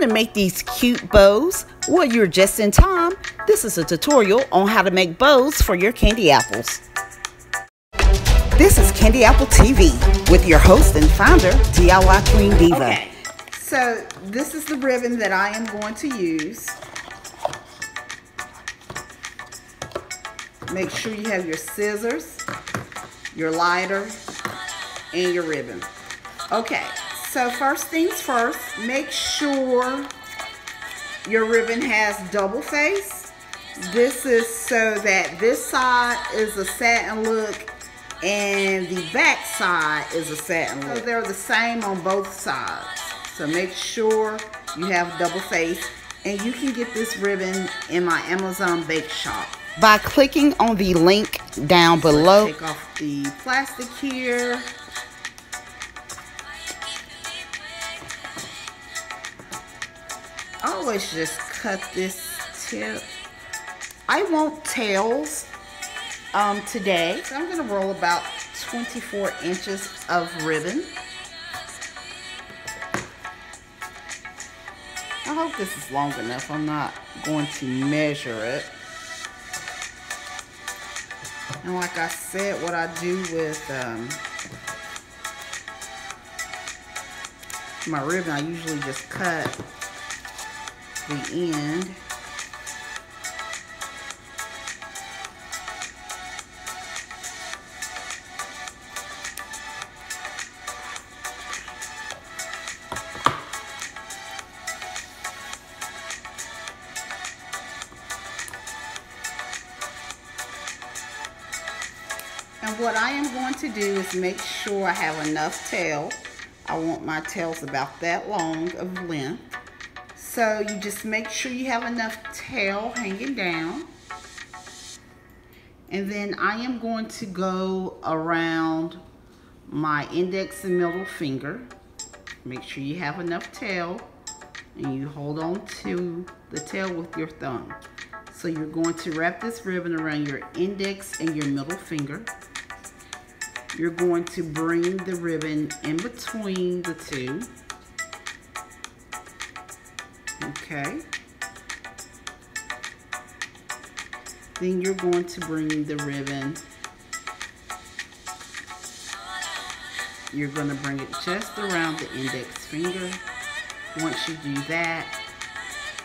Want to make these cute bows? Well, you're just in time. This is a tutorial on how to make bows for your candy apples. This is Candy Apple TV with your host and founder, DIY Queen Diva. Okay, so this is the ribbon that I am going to use. Make sure you have your scissors, your lighter, and your ribbon. Okay, so first things first, make sure your ribbon has double face. This is so that this side is a satin look and the back side is a satin look. So they're the same on both sides. So make sure you have double face and you can get this ribbon in my Amazon bake shop. By clicking on the link down below. Take off the plastic here. Always just cut this tip. I want tails um, today. So I'm going to roll about 24 inches of ribbon. I hope this is long enough. I'm not going to measure it. And like I said, what I do with um, my ribbon, I usually just cut the end. And what I am going to do is make sure I have enough tail. I want my tails about that long of length. So you just make sure you have enough tail hanging down. And then I am going to go around my index and middle finger. Make sure you have enough tail and you hold on to the tail with your thumb. So you're going to wrap this ribbon around your index and your middle finger. You're going to bring the ribbon in between the two okay? Then you're going to bring the ribbon, you're going to bring it just around the index finger. Once you do that,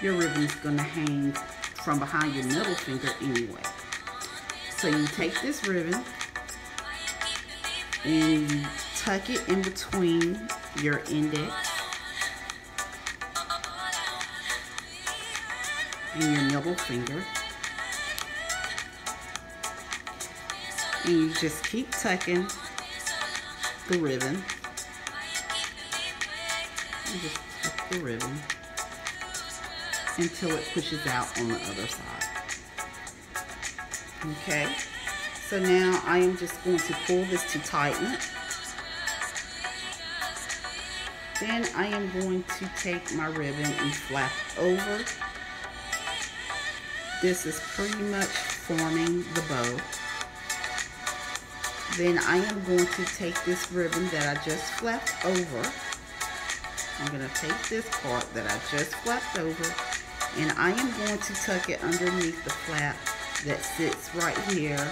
your ribbon is going to hang from behind your middle finger anyway. So you take this ribbon and you tuck it in between your index and your middle finger. And you just keep tucking the ribbon. Just tuck the ribbon until it pushes out on the other side. Okay, so now I am just going to pull this to tighten it. Then I am going to take my ribbon and flap over this is pretty much forming the bow. Then I am going to take this ribbon that I just flapped over. I'm going to take this part that I just flapped over and I am going to tuck it underneath the flap that sits right here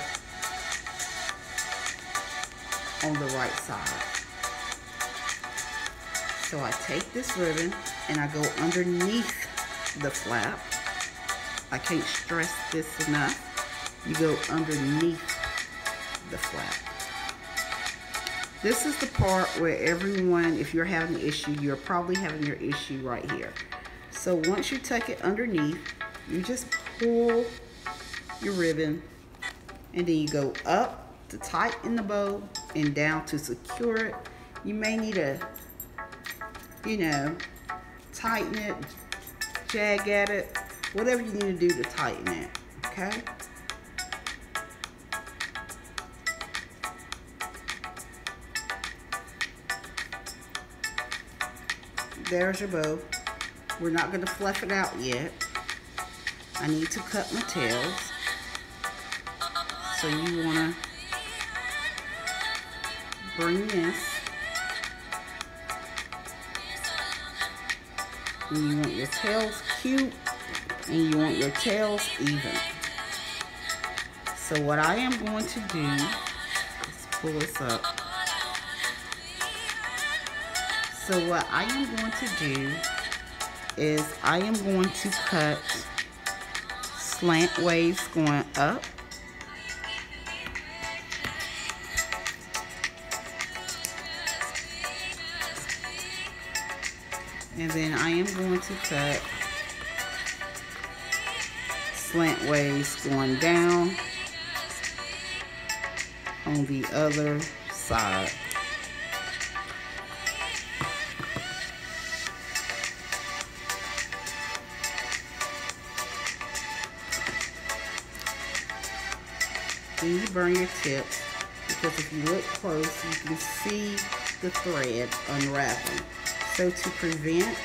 on the right side. So I take this ribbon and I go underneath the flap I can't stress this enough. You go underneath the flap. This is the part where everyone, if you're having an issue, you're probably having your issue right here. So once you tuck it underneath, you just pull your ribbon and then you go up to tighten the bow and down to secure it. You may need to, you know, tighten it, jag at it, whatever you need to do to tighten it, okay? There's your bow. We're not going to fluff it out yet. I need to cut my tails. So you want to bring this And you want your tails cute and you want your tails even. So what I am going to do, let's pull this up. So what I am going to do is I am going to cut slant waves going up and then I am going to cut slant waves going down on the other side. Then you burn your tip because if you look close, you can see the thread unraveling. So to prevent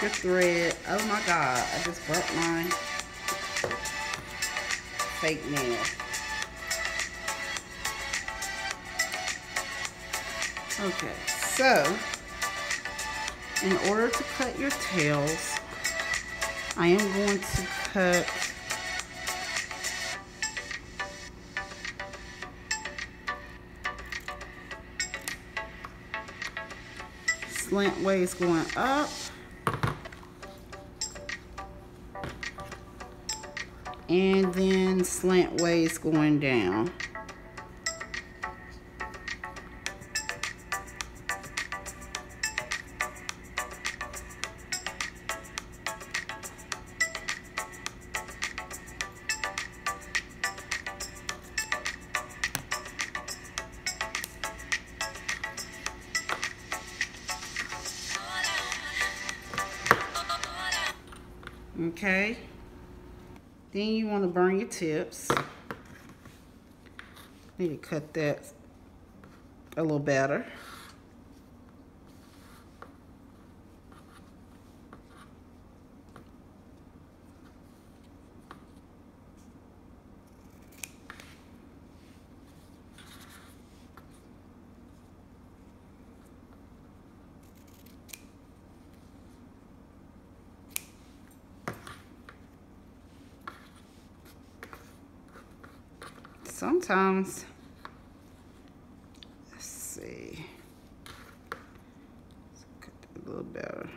the thread, oh my God, I just burnt my fake nail. Okay, so in order to cut your tails, I am going to cut slant ways going up. And then slant ways going down. Burn your tips. Need to cut that a little better. Sometimes, let's see, let's cut that a little better.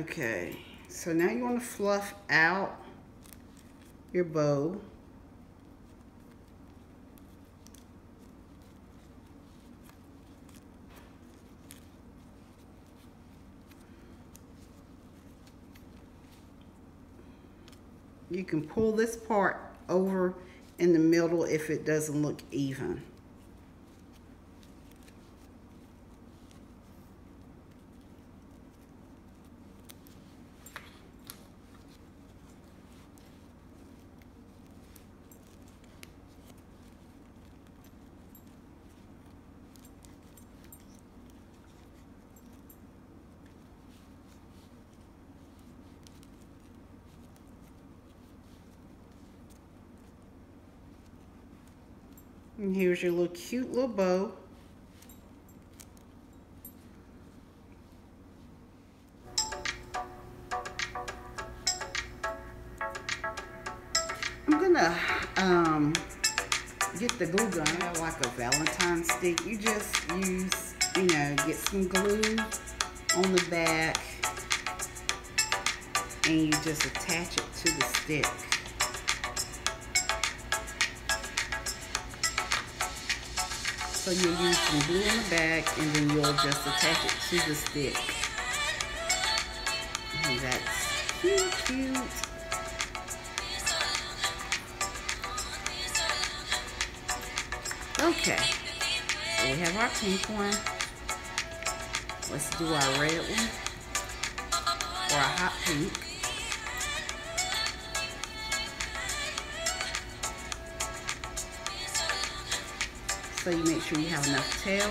Okay, so now you want to fluff out your bow. You can pull this part over in the middle if it doesn't look even. And here's your little cute little bow. I'm gonna um, get the glue gun, like a Valentine stick. You just use, you know, get some glue on the back and you just attach it to the stick. So you'll use some glue in the back and then you'll just attach it to the stick. And that's cute, cute. Okay, so we have our pink one. Let's do our red one, or our hot pink. So you make sure you have enough tail.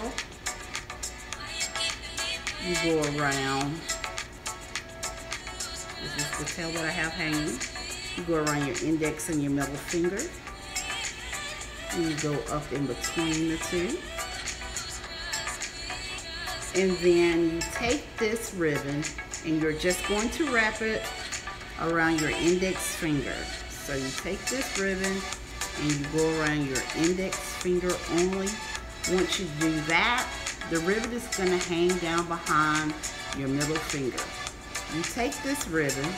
You go around. This is the tail that I have hanging. You go around your index and your middle finger. And you go up in between the two. And then you take this ribbon and you're just going to wrap it around your index finger. So you take this ribbon and you go around your index finger only. Once you do that, the ribbon is going to hang down behind your middle finger. You take this ribbon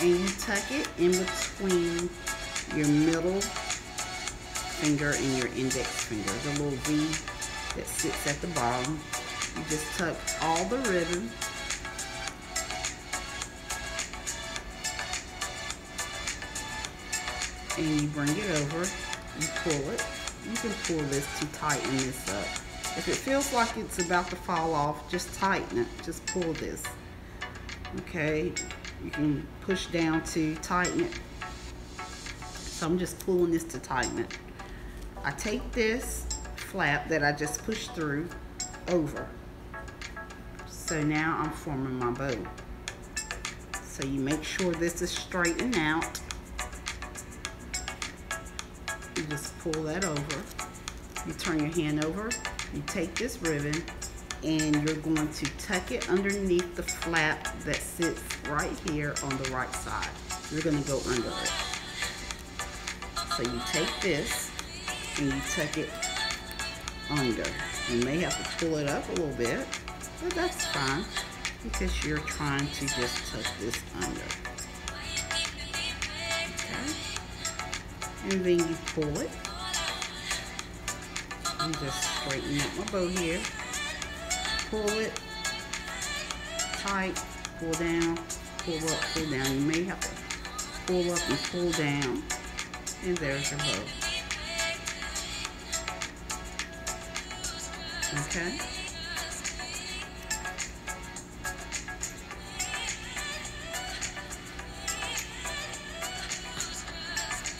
and you tuck it in between your middle finger and your index finger, the little V that sits at the bottom. You just tuck all the ribbon and you bring it over, you pull it. You can pull this to tighten this up. If it feels like it's about to fall off, just tighten it. Just pull this. Okay, you can push down to tighten it. So I'm just pulling this to tighten it. I take this flap that I just pushed through over. So now I'm forming my bow. So you make sure this is straightened out pull that over. You turn your hand over. You take this ribbon and you're going to tuck it underneath the flap that sits right here on the right side. You're going to go under it. So you take this and you tuck it under. You may have to pull it up a little bit, but that's fine because you're trying to just tuck this under. and then you pull it. I'm just straightening up my bow here. Pull it tight, pull down, pull up, pull down. You may have to pull up and pull down. And there's your bow. Okay?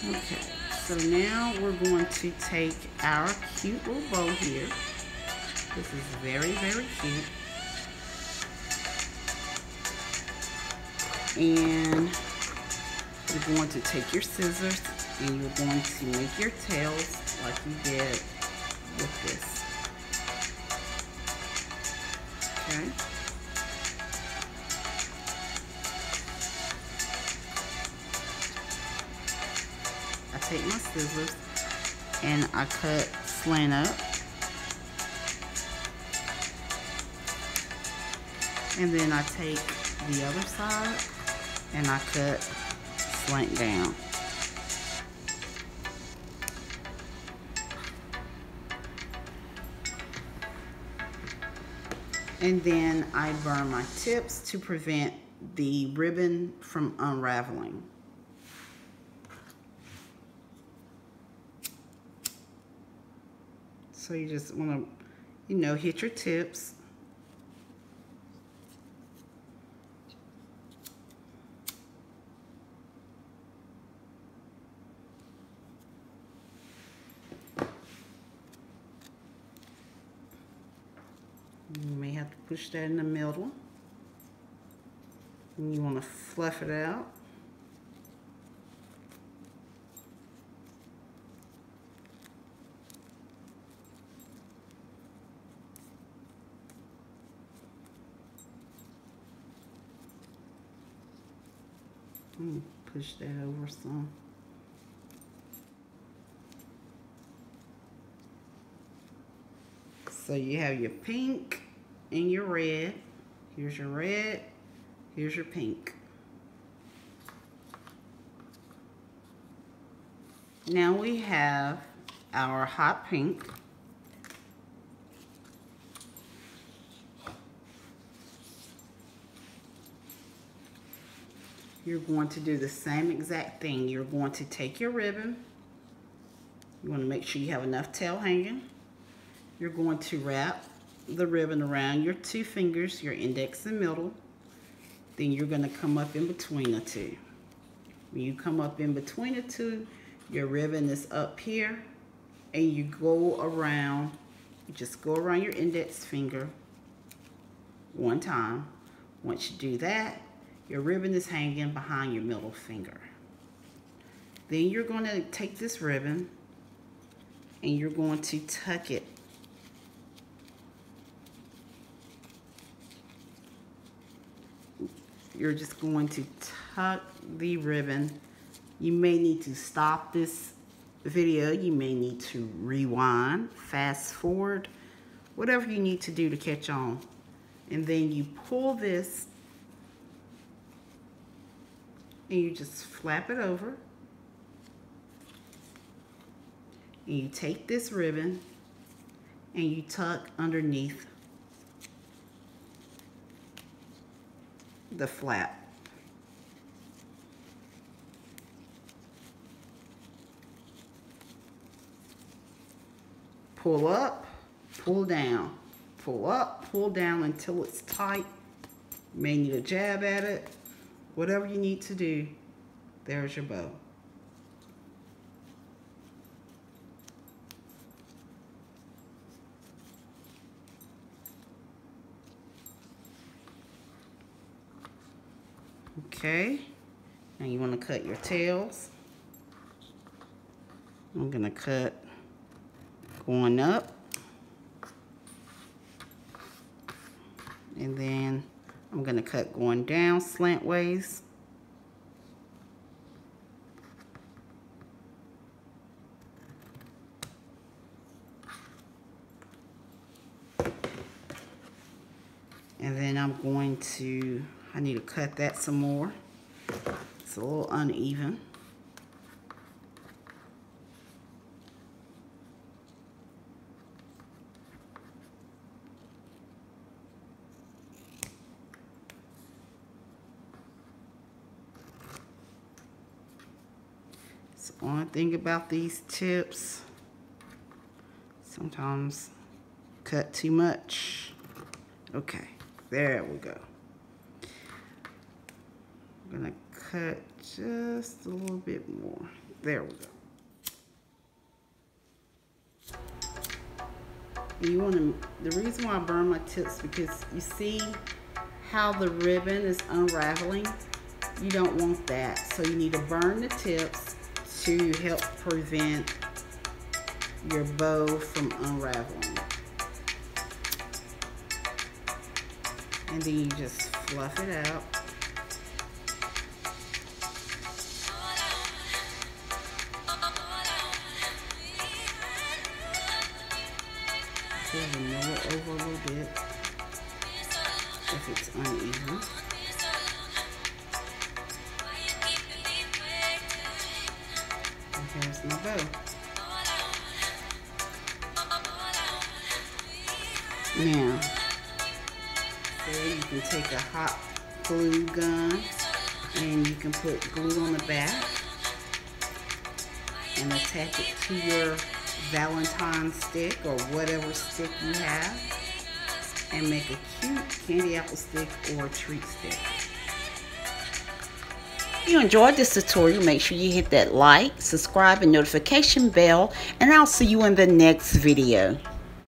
Okay, so now we're going to take our cute little bow here. This is very, very cute. And you're going to take your scissors and you're going to make your tails like you did with this. Okay. Take my scissors and I cut slant up. And then I take the other side and I cut slant down. And then I burn my tips to prevent the ribbon from unraveling. So you just want to, you know, hit your tips. You may have to push that in the middle. And you want to fluff it out. Push that over some. So you have your pink and your red. Here's your red, here's your pink. Now we have our hot pink. You're going to do the same exact thing. You're going to take your ribbon You want to make sure you have enough tail hanging. You're going to wrap the ribbon around your two fingers, your index and middle. Then you're going to come up in between the two. When you come up in between the two, your ribbon is up here and you go around, you just go around your index finger one time. Once you do that, your ribbon is hanging behind your middle finger. Then you're going to take this ribbon and you're going to tuck it you're just going to tuck the ribbon. You may need to stop this video. You may need to rewind, fast forward, whatever you need to do to catch on. And then you pull this and you just flap it over. And you take this ribbon and you tuck underneath the flap. Pull up, pull down, pull up, pull down until it's tight. You may need a jab at it. Whatever you need to do, there's your bow. Okay, now you want to cut your tails. I'm going to cut going up. And then I'm going to cut going down slantways. And then I'm going to I need to cut that some more. It's a little uneven. One thing about these tips, sometimes cut too much. Okay, there we go. I'm gonna cut just a little bit more. There we go. And you want to, the reason why I burn my tips because you see how the ribbon is unraveling? You don't want that. So you need to burn the tips to help prevent your bow from unraveling. And then you just fluff it out. pull the lower over a little bit if it's uneven. And here's my bow. Now, so you can take a hot glue gun and you can put glue on the back and attach it to your Valentine stick or whatever stick you have and make a cute candy apple stick or treat stick. You enjoyed this tutorial, make sure you hit that like, subscribe, and notification bell, and I'll see you in the next video.